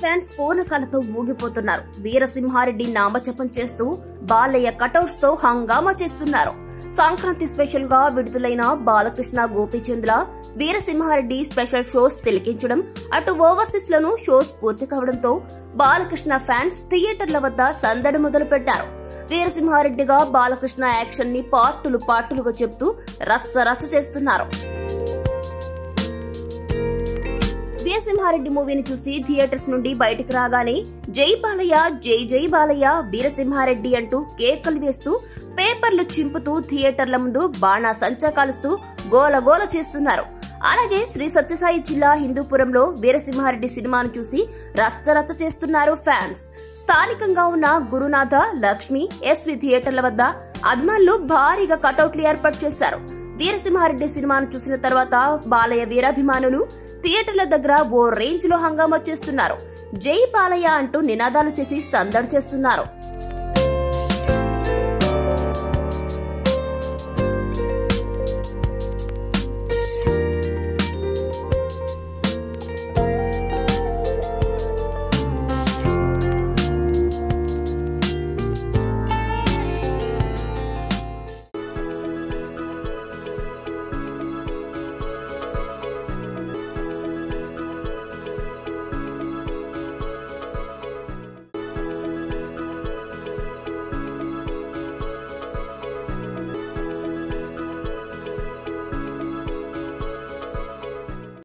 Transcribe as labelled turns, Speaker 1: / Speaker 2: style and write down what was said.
Speaker 1: Fans పూర్ణకాలతో ఊగిపోతున్నారు Veera Simha Reddy నామజపం చేస్తూ బాలయ్య కటౌట్స్తో హంగామా చేస్తున్నారు. సంక్రాంతి స్పెషల్గా విడుదలైన బాలకృష్ణ గోపీచంద్ర వీరసింహారెడ్డి స్పెషల్ షోస్ తిలకించడం అటు ఓవర్సీస్లను షోస్ పూర్తి కావడంతో బాలకృష్ణ ఫ్యాన్స్ థియేటర్ల వద్ద సందడి మొదలు పెట్టారు వీరసింహారెడ్డిగా బాలకృష్ణ యాక్షన్ని పార్టులు పార్టులుగా చెప్తూ రచ్చ రచ్చ చేస్తున్నారు. వీరసింహారెడ్డి మూవీని చూసి థియేటర్స్ నుండి బయటికి రాగానే జై బాలయ్య జై జై బాలయ్య వీరసింహారెడ్డి అంటూ కేకలు వేస్తూ పేపర్లు చింపుతూ థియేటర్ల ముందు బాణా సంచా కాలుస్తూ గోలగోల చేస్తున్నారు. అలాగే శ్రీ సత్యసాయి జిల్లా హిందూపురంలో వీరసింహారెడ్డి సినిమాను చూసి రచ్చ రచ్చ చేస్తున్నారు ఫ్యాన్స్. స్థానికంగా ఉన్న గురునాథ లక్ష్మి ఎస్వి థియేటర్ల వద్ద అభిమానులు భారీగా కటౌట్లు ఏర్పాటు చేశారు. వీరసింహారెడ్డి సినిమాను చూసిన తర్వాత బాలయ్య వీరాభిమానులు థియేటర్ల దగ్గర ఓ రేంజ్లో హంగామా చేస్తున్నారు. జై బాలయ్య అంటూ నినాదాలు చేసి సందడి చేస్తున్నారు.